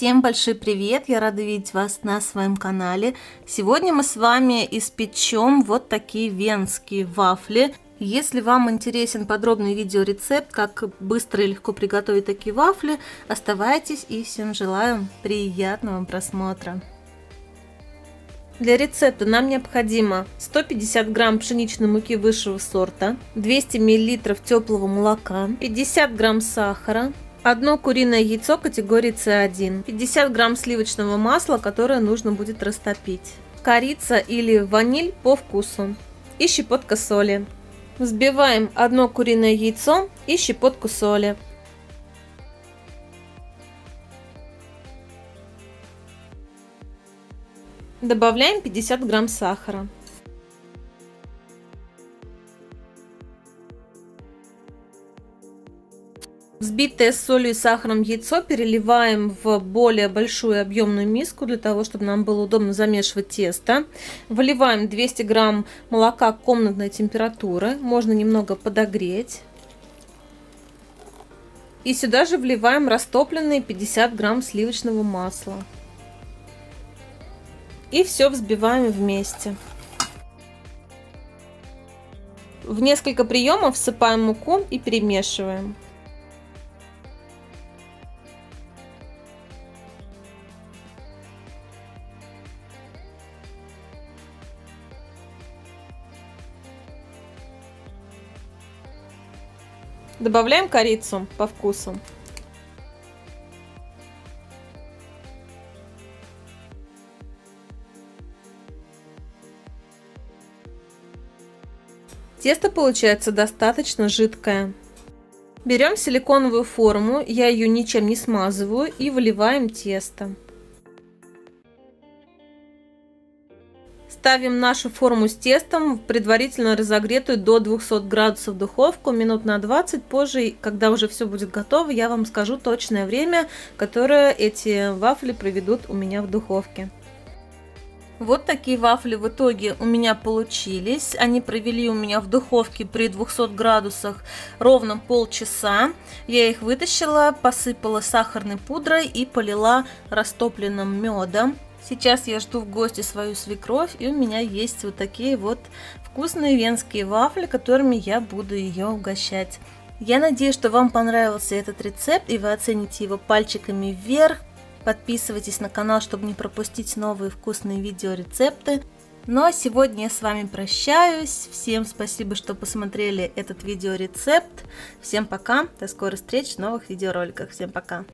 Всем большой привет! Я рада видеть вас на своем канале. Сегодня мы с вами испечем вот такие венские вафли. Если вам интересен подробный видеорецепт, как быстро и легко приготовить такие вафли, оставайтесь и всем желаю приятного просмотра. Для рецепта нам необходимо 150 грамм пшеничной муки высшего сорта, 200 миллилитров теплого молока, 50 грамм сахара, Одно куриное яйцо категории С1, 50 грамм сливочного масла, которое нужно будет растопить, корица или ваниль по вкусу и щепотка соли. Взбиваем одно куриное яйцо и щепотку соли. Добавляем 50 грамм сахара. Взбитое с солью и сахаром яйцо переливаем в более большую объемную миску, для того, чтобы нам было удобно замешивать тесто. Выливаем 200 грамм молока комнатной температуры, можно немного подогреть. И сюда же вливаем растопленные 50 грамм сливочного масла. И все взбиваем вместе. В несколько приемов всыпаем муку и перемешиваем. Добавляем корицу по вкусу. Тесто получается достаточно жидкое. Берем силиконовую форму, я ее ничем не смазываю и выливаем тесто. Ставим нашу форму с тестом в предварительно разогретую до 200 градусов духовку минут на 20. Позже, когда уже все будет готово, я вам скажу точное время, которое эти вафли проведут у меня в духовке. Вот такие вафли в итоге у меня получились. Они провели у меня в духовке при 200 градусах ровно полчаса. Я их вытащила, посыпала сахарной пудрой и полила растопленным медом. Сейчас я жду в гости свою свекровь, и у меня есть вот такие вот вкусные венские вафли, которыми я буду ее угощать. Я надеюсь, что вам понравился этот рецепт, и вы оцените его пальчиками вверх. Подписывайтесь на канал, чтобы не пропустить новые вкусные видеорецепты. Ну а сегодня я с вами прощаюсь. Всем спасибо, что посмотрели этот видеорецепт. Всем пока. До скорой встречи в новых видеороликах. Всем пока.